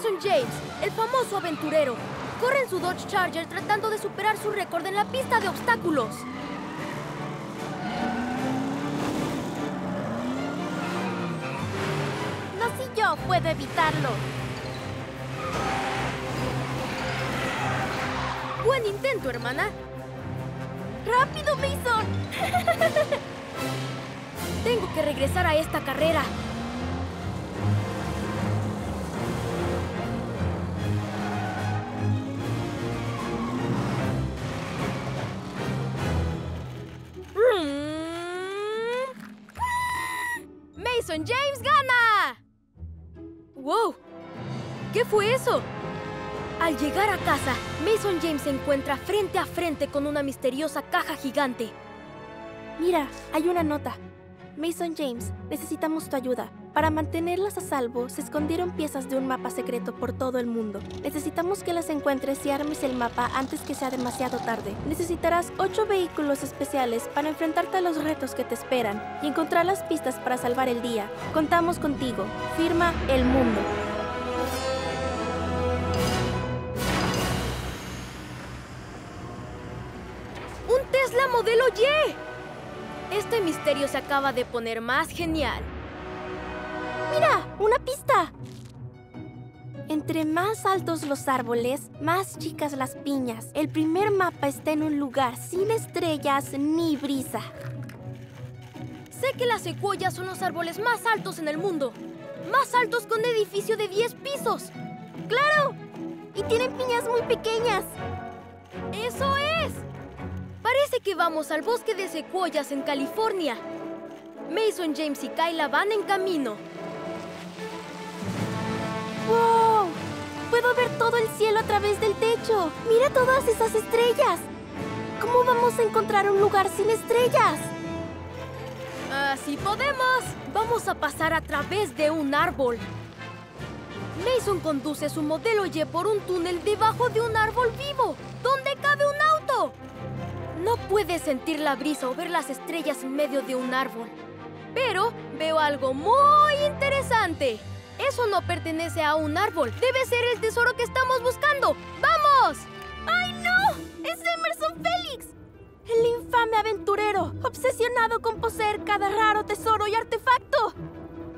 Mason James, el famoso aventurero, corre en su Dodge Charger tratando de superar su récord en la pista de obstáculos. No si yo puedo evitarlo. Buen intento, hermana. ¡Rápido, Mason! Tengo que regresar a esta carrera. James gana. ¡Wow! ¿Qué fue eso? Al llegar a casa, Mason James se encuentra frente a frente con una misteriosa caja gigante. Mira, hay una nota. Mason James, necesitamos tu ayuda. Para mantenerlas a salvo, se escondieron piezas de un mapa secreto por todo el mundo. Necesitamos que las encuentres y armes el mapa antes que sea demasiado tarde. Necesitarás ocho vehículos especiales para enfrentarte a los retos que te esperan y encontrar las pistas para salvar el día. Contamos contigo. Firma El Mundo. ¡Un Tesla modelo Y! Este misterio se acaba de poner más genial. ¡Mira! ¡Una pista! Entre más altos los árboles, más chicas las piñas. El primer mapa está en un lugar sin estrellas ni brisa. Sé que las secuoyas son los árboles más altos en el mundo. Más altos que un edificio de 10 pisos. ¡Claro! Y tienen piñas muy pequeñas. ¡Eso es! Parece que vamos al bosque de secuoyas en California. Mason, James y Kyla van en camino. ¡Wow! Puedo ver todo el cielo a través del techo. ¡Mira todas esas estrellas! ¿Cómo vamos a encontrar un lugar sin estrellas? Así podemos. Vamos a pasar a través de un árbol. Mason conduce su modelo Y por un túnel debajo de un árbol vivo, donde cabe un auto. No puedes sentir la brisa o ver las estrellas en medio de un árbol. Pero veo algo muy interesante. Eso no pertenece a un árbol. Debe ser el tesoro que estamos buscando. ¡Vamos! ¡Ay, no! ¡Es Emerson Félix! El infame aventurero, obsesionado con poseer cada raro tesoro y artefacto.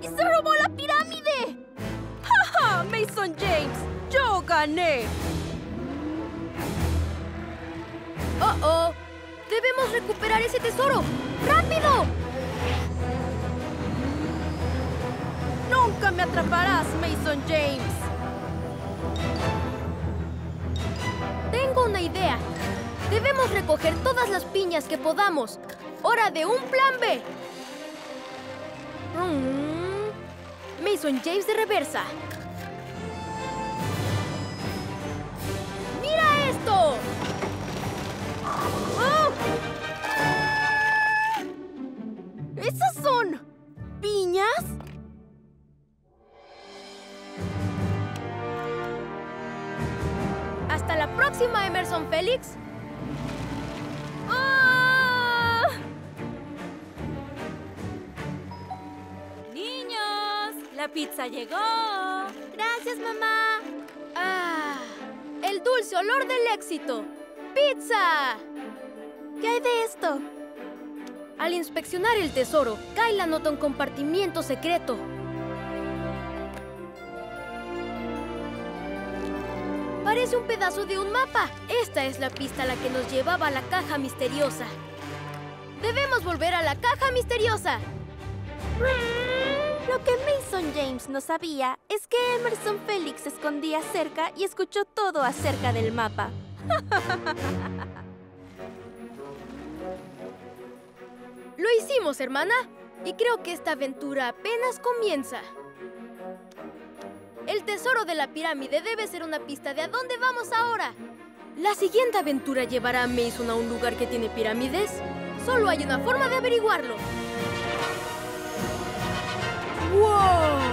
¡Y se robó la pirámide! ¡Ja, ja! Mason James! ¡Yo gané! ¡Oh, oh! ¡Debemos recuperar ese tesoro! ¡Rápido! ¡Nunca me atraparás, Mason James! Tengo una idea. Debemos recoger todas las piñas que podamos. ¡Hora de un plan B! Mm. Mason James de reversa. ¡Mira esto! Hasta la próxima, Emerson Félix. ¡Ah! ¡Niños! ¡La pizza llegó! Gracias, mamá. Ah, el dulce olor del éxito. ¡Pizza! ¿Qué hay de esto? Al inspeccionar el tesoro, Kyla nota un compartimiento secreto. Parece un pedazo de un mapa. Esta es la pista a la que nos llevaba a la caja misteriosa. Debemos volver a la caja misteriosa. Lo que Mason James no sabía es que Emerson Félix se escondía cerca y escuchó todo acerca del mapa. Lo hicimos, hermana. Y creo que esta aventura apenas comienza. El tesoro de la pirámide debe ser una pista de a dónde vamos ahora. ¿La siguiente aventura llevará a Mason a un lugar que tiene pirámides? Solo hay una forma de averiguarlo. ¡Wow!